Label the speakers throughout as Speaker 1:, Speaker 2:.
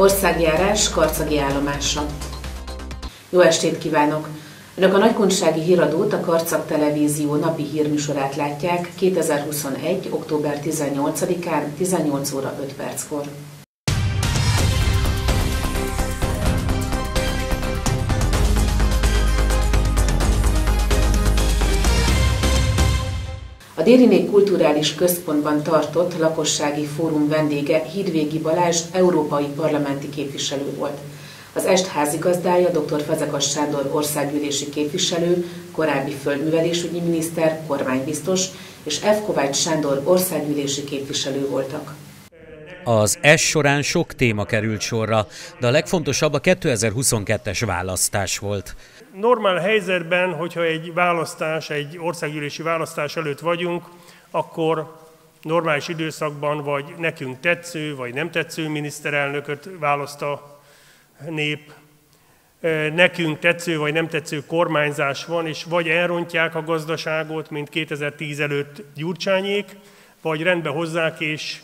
Speaker 1: Országjárás Karcagi állomása. Jó estét kívánok! Önök a Nagykunsági Híradót, a Karcag Televízió napi hírműsorát látják 2021. október 18-án 18 óra 5 perckor. A Dériné Kulturális Központban tartott lakossági fórum vendége Hídvégi Balázs európai parlamenti képviselő volt. Az est házigazdája dr. Fazekas Sándor országgyűlési képviselő, korábbi földművelésügyi miniszter, kormánybiztos, és F. Kovács Sándor országgyűlési képviselő voltak.
Speaker 2: Az S során sok téma került sorra, de a legfontosabb a 2022-es választás volt.
Speaker 3: Normál helyzetben, hogyha egy választás, egy országgyűlési választás előtt vagyunk, akkor normális időszakban vagy nekünk tetsző, vagy nem tetsző miniszterelnököt választ a nép, nekünk tetsző vagy nem tetsző kormányzás van, és vagy elrontják a gazdaságot, mint 2010 előtt Gyurcsányék, vagy rendbe hozzák, és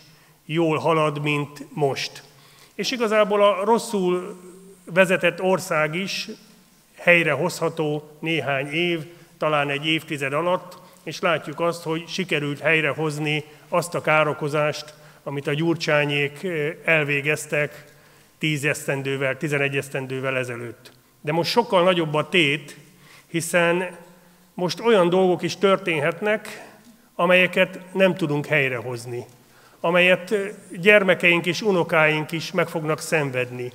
Speaker 3: jól halad, mint most. És igazából a rosszul vezetett ország is helyrehozható néhány év, talán egy évtized alatt, és látjuk azt, hogy sikerült helyrehozni azt a károkozást, amit a gyurcsányék elvégeztek 10 esztendővel, 11 esztendővel ezelőtt. De most sokkal nagyobb a tét, hiszen most olyan dolgok is történhetnek, amelyeket nem tudunk helyrehozni, amelyet gyermekeink és unokáink is meg fognak szenvedni.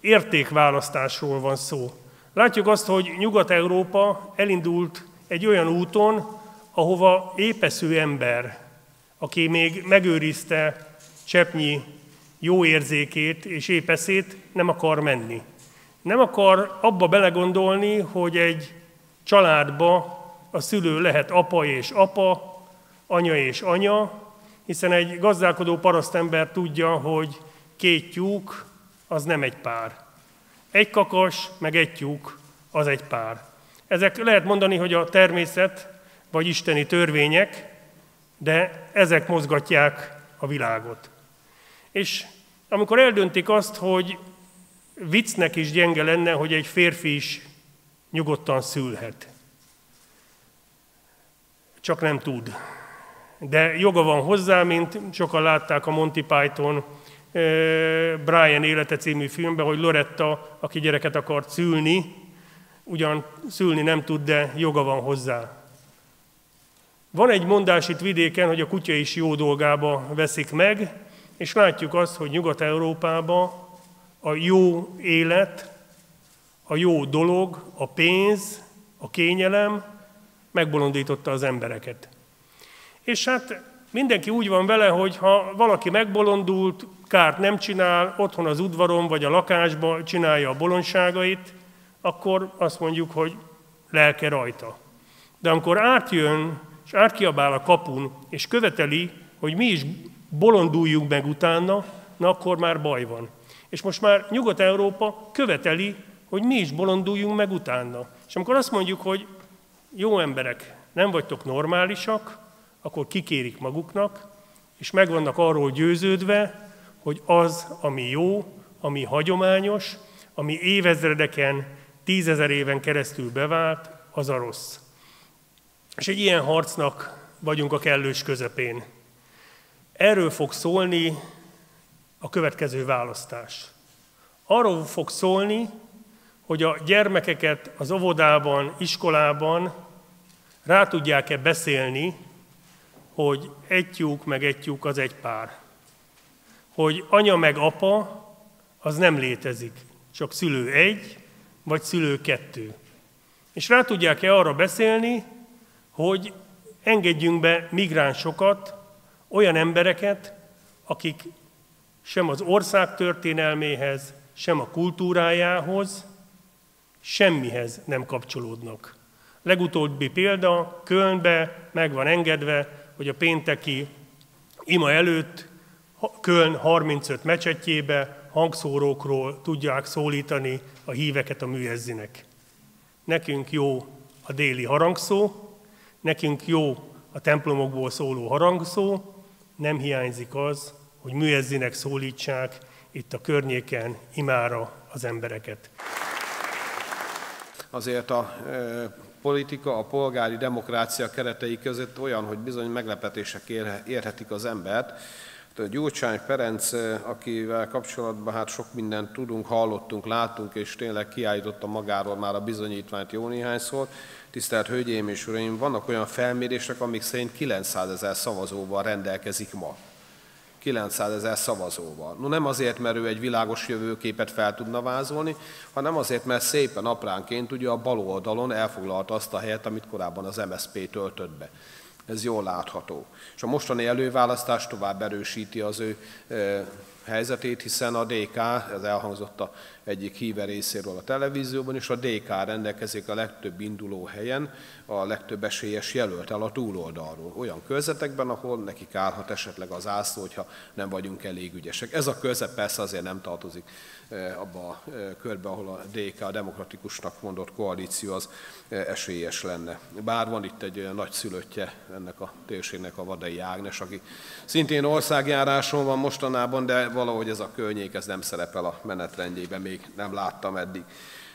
Speaker 3: Értékválasztásról van szó. Látjuk azt, hogy Nyugat-Európa elindult egy olyan úton, ahova épesző ember, aki még megőrizte cseppnyi jó érzékét és épeszét, nem akar menni. Nem akar abba belegondolni, hogy egy családba a szülő lehet apa és apa, anya és anya, hiszen egy gazdálkodó parasztember tudja, hogy két tyúk az nem egy pár. Egy kakas, meg egy tyúk, az egy pár. Ezek lehet mondani, hogy a természet vagy isteni törvények, de ezek mozgatják a világot. És amikor eldöntik azt, hogy viccnek is gyenge lenne, hogy egy férfi is nyugodtan szülhet. Csak nem tud. De joga van hozzá, mint sokan látták a Monty Python Brian élete című filmben, hogy Loretta, aki gyereket akart szülni, ugyan szülni nem tud, de joga van hozzá. Van egy mondás itt vidéken, hogy a kutya is jó dolgába veszik meg, és látjuk azt, hogy Nyugat-Európában a jó élet, a jó dolog, a pénz, a kényelem megbolondította az embereket. És hát mindenki úgy van vele, hogy ha valaki megbolondult, kárt nem csinál, otthon az udvaron vagy a lakásban csinálja a bolondságait, akkor azt mondjuk, hogy lelke rajta. De amikor átjön, és átkiabál a kapun, és követeli, hogy mi is bolonduljunk meg utána, na akkor már baj van. És most már Nyugat-Európa követeli, hogy mi is bolonduljunk meg utána. És amikor azt mondjuk, hogy jó emberek, nem vagytok normálisak, akkor kikérik maguknak, és meg vannak arról győződve, hogy az, ami jó, ami hagyományos, ami évezredeken, tízezer éven keresztül bevált, az a rossz. És egy ilyen harcnak vagyunk a kellős közepén. Erről fog szólni a következő választás. Arról fog szólni, hogy a gyermekeket az óvodában, iskolában rá tudják-e beszélni, hogy egy tyúk meg egy tyúk az egy pár. Hogy anya meg apa az nem létezik, csak szülő egy, vagy szülő kettő. És rá tudják-e arra beszélni, hogy engedjünk be migránsokat, olyan embereket, akik sem az ország történelméhez, sem a kultúrájához, semmihez nem kapcsolódnak. Legutóbbi példa, Kölnbe meg van engedve, hogy a pénteki ima előtt Köln 35 mecsetjébe hangszórókról tudják szólítani a híveket a műezzinek. Nekünk jó a déli harangszó, nekünk jó a templomokból szóló harangszó, nem hiányzik az, hogy műezzinek szólítsák itt a környéken imára az embereket.
Speaker 4: Azért a politika, a polgári demokrácia keretei között olyan, hogy bizony meglepetések érhetik az embert. Gyurcsány Ferenc, akivel kapcsolatban hát sok mindent tudunk, hallottunk, láttunk, és tényleg kiállította magáról már a bizonyítványt jó néhányszor. Tisztelt Hölgyeim és Uraim, vannak olyan felmérések, amik szerint 900 ezer szavazóval rendelkezik ma. 900 ezer szavazóval. No nem azért, mert ő egy világos jövőképet fel tudna vázolni, hanem azért, mert szépen apránként ugye a bal oldalon elfoglalta azt a helyet, amit korábban az MSZP töltött be. Ez jól látható. És a mostani előválasztás tovább erősíti az ő helyzetét, hiszen a DK, ez elhangzott a egyik híve részéről a televízióban, és a DK rendelkezik a legtöbb induló helyen, a legtöbb esélyes jelölt el a túloldalról. Olyan körzetekben, ahol nekik állhat esetleg az ászló, hogyha nem vagyunk elég ügyesek. Ez a körzet persze azért nem tartozik eh, abba a eh, körbe, ahol a DK, a demokratikusnak mondott koalíció az eh, esélyes lenne. Bár van itt egy nagy szülöttje ennek a térségnek, a Vadai Ágnes, aki szintén országjáráson van mostanában, de valahogy ez a környék ez nem szerepel a menetrendjében, még nem láttam eddig.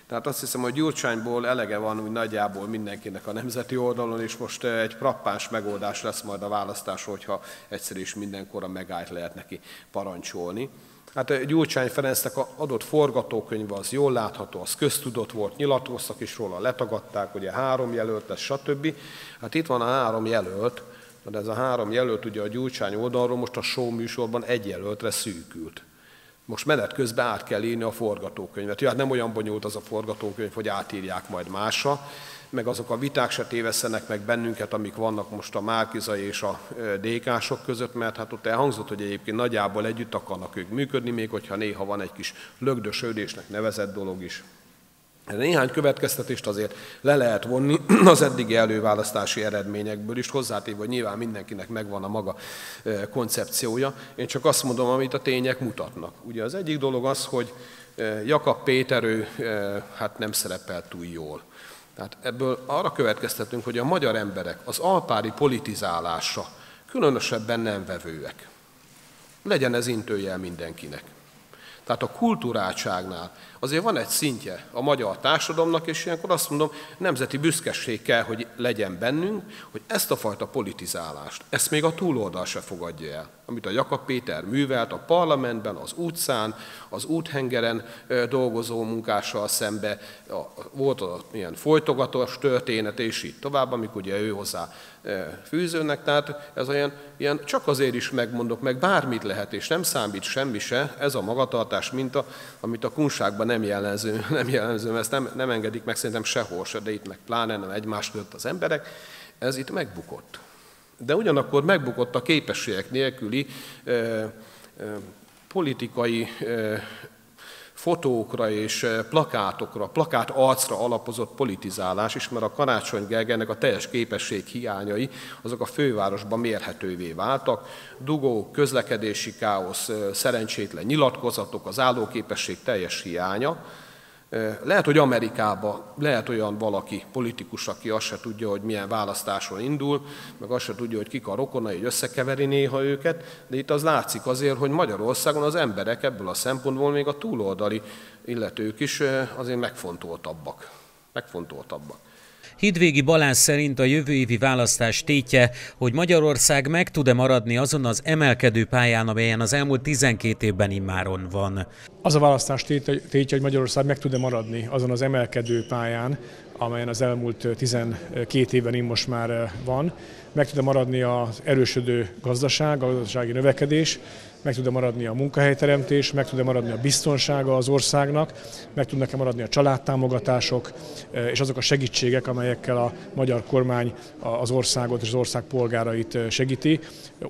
Speaker 4: Tehát azt hiszem, hogy Gyurcsányból elege van úgy nagyjából mindenkinek a nemzeti oldalon, és most eh, egy frappáns megoldás lesz majd a választás, hogyha egyszer is mindenkor a megállt lehet neki parancsolni. Hát eh, Gyurcsány Ferencnek adott forgatókönyve az jól látható, az köztudott volt, nyilatkoztak is róla, letagadták, ugye három jelölt lesz, stb. Hát itt van a három jelölt, de ez a három jelölt ugye a Gyurcsány oldalról most a show műsorban egy jelöltre szűkült. Most menet közben át kell írni a forgatókönyvet. Ja, hát nem olyan bonyolult az a forgatókönyv, hogy átírják majd másra, meg azok a viták se tévesztenek meg bennünket, amik vannak most a Márkizai és a DK-sok között, mert hát ott elhangzott, hogy egyébként nagyjából együtt akarnak ők működni, még hogyha néha van egy kis lögdösödésnek nevezett dolog is. Néhány következtetést azért le lehet vonni az eddigi előválasztási eredményekből is, hozzátéve, hogy nyilván mindenkinek megvan a maga koncepciója. Én csak azt mondom, amit a tények mutatnak. Ugye az egyik dolog az, hogy Jakab Péter, ő hát nem szerepel túl jól. Tehát ebből arra következtetünk, hogy a magyar emberek az alpári politizálása különösebben nem vevőek. Legyen ez intőjel mindenkinek. Tehát a kultúráltságnál azért van egy szintje a magyar társadalomnak, és ilyenkor azt mondom, nemzeti büszkeség kell, hogy legyen bennünk, hogy ezt a fajta politizálást, ezt még a túloldal se fogadja el. Amit a Jakab Péter művelt a parlamentben, az utcán, az úthengeren dolgozó munkással szembe, volt az ilyen folytogatós történet, és így tovább, amikor ugye ő hozzá fűzőnek, tehát ez olyan, ilyen csak azért is megmondok, meg bármit lehet, és nem számít semmi se, ez a magatartás minta, amit a kunságban nem jellemző, nem jellemző, ezt nem, nem engedik meg szerintem sehol se, de itt meg pláne nem egymás között az emberek, ez itt megbukott. De ugyanakkor megbukott a képességek nélküli ö, ö, politikai ö, fotókra és plakátokra, plakát arcra alapozott politizálás is, mert a Karácsony Gergelynek a teljes képesség hiányai, azok a fővárosban mérhetővé váltak. Dugó, közlekedési káosz, szerencsétlen nyilatkozatok, az állóképesség teljes hiánya, lehet, hogy Amerikában lehet olyan valaki, politikus, aki azt se tudja, hogy milyen választáson indul, meg azt se tudja, hogy kik a rokonai, hogy összekeveri néha őket, de itt az látszik azért, hogy Magyarországon az emberek ebből a szempontból még a túloldali illetők is azért megfontoltabbak. Megfontoltabbak.
Speaker 2: Hidvégi Balázs szerint a jövő évi választás tétje, hogy Magyarország meg tud-e maradni azon az emelkedő pályán, amelyen az elmúlt 12 évben immáron van.
Speaker 5: Az a választás tétje, hogy Magyarország meg tud-e maradni azon az emelkedő pályán, amelyen az elmúlt 12 évben most már van, meg tud-e maradni az erősödő gazdaság, a gazdasági növekedés, meg tud-e maradni a munkahelyteremtés, meg tud-e maradni a biztonsága az országnak, meg tudnak-e maradni a családtámogatások eh, és azok a segítségek, amelyekkel a magyar kormány az országot és az ország polgárait eh, segíti.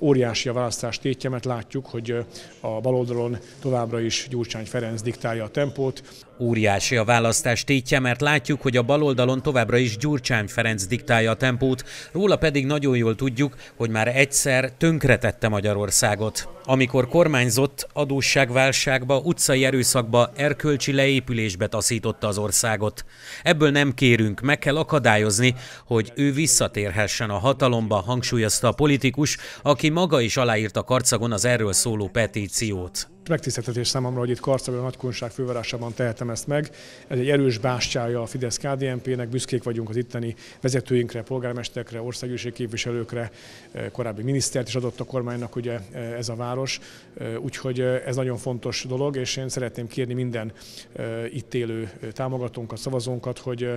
Speaker 5: Óriási a választás tétje, mert látjuk, hogy eh, a baloldalon továbbra is Gyurcsány Ferenc diktálja a tempót.
Speaker 2: Óriási a választás tétje, mert látjuk, hogy a baloldalon továbbra is Gyurcsány Ferenc diktálja a tempót, róla pedig nagyon jól tudjuk, hogy már egyszer tönkretette Magyarországot. Amikor kormányzott, adósságválságba, utcai erőszakba, erkölcsi leépülésbe taszította az országot. Ebből nem kérünk, meg kell akadályozni, hogy ő visszatérhessen a hatalomba, hangsúlyozta a politikus, aki maga is aláírta karcagon az erről szóló petíciót
Speaker 5: megtiszteltetés számomra, hogy itt Karcagon a Nagykonság fővárosában tehetem ezt meg. Ez egy erős bástyája a fidesz kdnp nek büszkék vagyunk az itteni vezetőinkre, polgármesterekre, országgyűlési képviselőkre, korábbi minisztert is adott a kormánynak ugye ez a város, úgyhogy ez nagyon fontos dolog, és én szeretném kérni minden itt élő támogatónkat, szavazónkat, hogy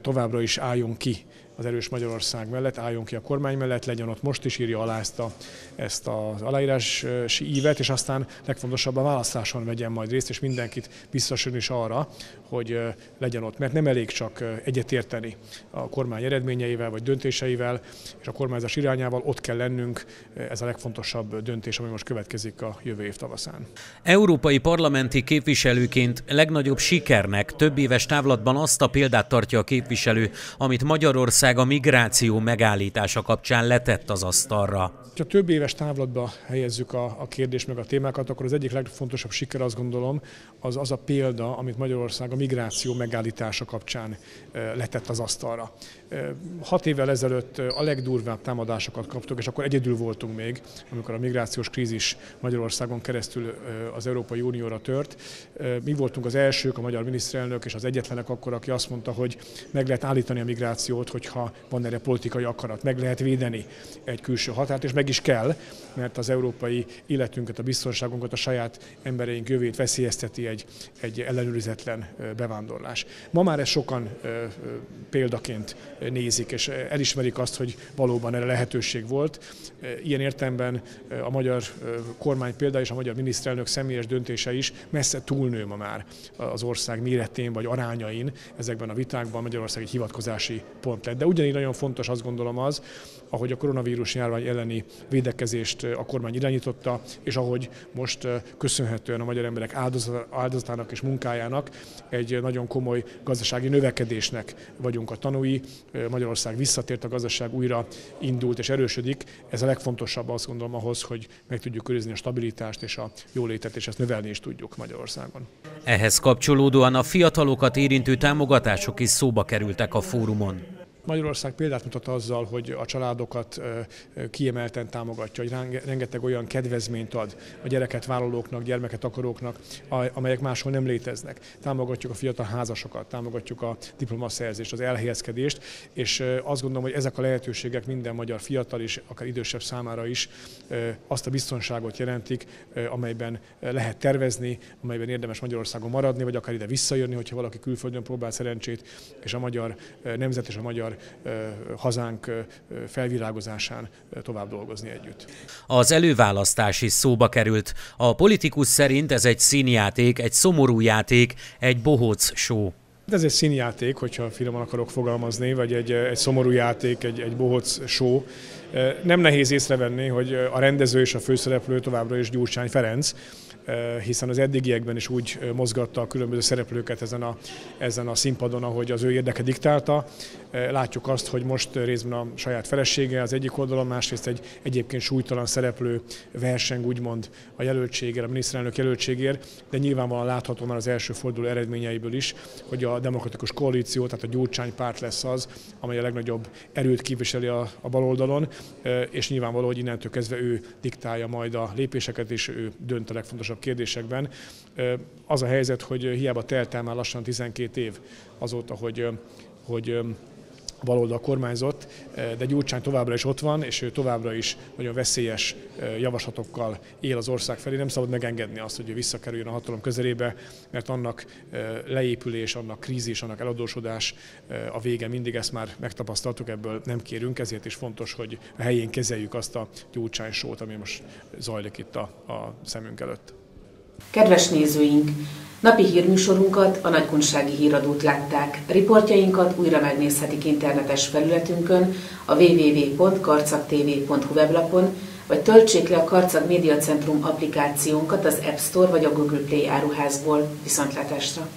Speaker 5: továbbra is álljunk ki az erős Magyarország mellett, álljon ki a kormány mellett, legyen ott most is, írja alá ezt, a, ezt az aláírási ívet, és aztán legfontosabb a választáson vegyen majd részt, és mindenkit biztosan is arra, hogy legyen ott. Mert nem elég csak egyetérteni a kormány eredményeivel vagy döntéseivel, és a kormányzás irányával ott kell lennünk, ez a legfontosabb döntés, ami most következik a jövő év tavaszán.
Speaker 2: Európai parlamenti képviselőként legnagyobb sikernek több éves távlatban azt a példát tartja a képviselő, amit Magyarország a migráció megállítása kapcsán letett az asztalra.
Speaker 5: Ha több éves távlatba helyezzük a, a kérdést meg a témákat, akkor az egyik legfontosabb siker azt gondolom, az az a példa, amit Magyarország a migráció megállítása kapcsán letett az asztalra. Hat évvel ezelőtt a legdurvább támadásokat kaptuk, és akkor egyedül voltunk még, amikor a migrációs krízis Magyarországon keresztül az Európai Unióra tört. Mi voltunk az elsők, a magyar miniszterelnök és az egyetlenek akkor, aki azt mondta, hogy meg lehet állítani a migrációt, hogyha van erre politikai akarat, meg lehet védeni egy külső határt, és meg is kell, mert az európai életünket, a biztonságunkat, a saját embereink jövőjét veszélyezteti egy, egy ellenőrizetlen bevándorlás. Ma már ez sokan példaként nézik, és elismerik azt, hogy valóban erre lehetőség volt. Ilyen értelemben a magyar kormány példa és a magyar miniszterelnök személyes döntése is messze túlnő ma már az ország méretén vagy arányain ezekben a vitákban. Magyarország egy hivatkozási pont lett. De ugyanígy nagyon fontos azt gondolom az, ahogy a koronavírus járvány elleni védekezést a kormány irányította, és ahogy most köszönhetően a magyar emberek áldozatának és munkájának egy nagyon komoly gazdasági növekedésnek vagyunk a tanúi. Magyarország visszatért, a gazdaság újra indult és erősödik. Ez a legfontosabb azt gondolom ahhoz, hogy meg tudjuk őrizni a stabilitást és a jólétet, és ezt növelni is tudjuk Magyarországon.
Speaker 2: Ehhez kapcsolódóan a fiatalokat érintő támogatások is szóba kerültek a fórumon.
Speaker 5: Magyarország példát mutat azzal, hogy a családokat kiemelten támogatja, hogy rengeteg olyan kedvezményt ad a gyereket vállalóknak, gyermeket akaróknak, amelyek máshol nem léteznek. Támogatjuk a fiatal házasokat, támogatjuk a diplomaszerzést, az elhelyezkedést, és azt gondolom, hogy ezek a lehetőségek minden magyar fiatal és akár idősebb számára is azt a biztonságot jelentik, amelyben lehet tervezni, amelyben érdemes Magyarországon maradni, vagy akár ide visszajönni, hogyha valaki külföldön próbál szerencsét, és a magyar nemzet és a magyar hazánk felvilágozásán tovább dolgozni együtt.
Speaker 2: Az előválasztás is szóba került. A politikus szerint ez egy színjáték, egy szomorú játék, egy bohóc show.
Speaker 5: Ez egy színjáték, hogyha finoman akarok fogalmazni, vagy egy, egy szomorú játék, egy, egy bohóc show. Nem nehéz észrevenni, hogy a rendező és a főszereplő továbbra is Gyurcsány Ferenc, hiszen az eddigiekben is úgy mozgatta a különböző szereplőket ezen a, ezen a színpadon, ahogy az ő érdeke diktálta. Látjuk azt, hogy most részben a saját felesége az egyik oldalon, másrészt egy egyébként súlytalan szereplő verseng úgymond a jelöltségért, a miniszterelnök jelöltségért, de nyilvánvalóan látható már az első forduló eredményeiből is, hogy a demokratikus koalíció, tehát a Gyurcsány párt lesz az, amely a legnagyobb erőt képviseli a, a baloldalon, és nyilvánvaló, hogy innentől kezdve ő diktálja majd a lépéseket, és ő dönt a legfontosabb kérdésekben. Az a helyzet, hogy hiába telt el már lassan 12 év azóta, hogy, hogy baloldal kormányzott, de Gyurcsány továbbra is ott van, és ő továbbra is nagyon veszélyes javaslatokkal él az ország felé. Nem szabad megengedni azt, hogy ő visszakerüljön a hatalom közelébe, mert annak leépülés, annak krízis, annak eladósodás a vége mindig ezt már megtapasztaltuk, ebből nem kérünk, ezért is fontos, hogy a helyén kezeljük azt a Gyurcsány sót, ami most zajlik itt a, a szemünk előtt.
Speaker 1: Kedves nézőink! Napi hírműsorunkat, a Nagykunsági Híradót látták. Riportjainkat újra megnézhetik internetes felületünkön, a www.karcagtv.hu weblapon, vagy töltsék le a Karcag Média Centrum applikációnkat az App Store vagy a Google Play áruházból. Viszontlátásra!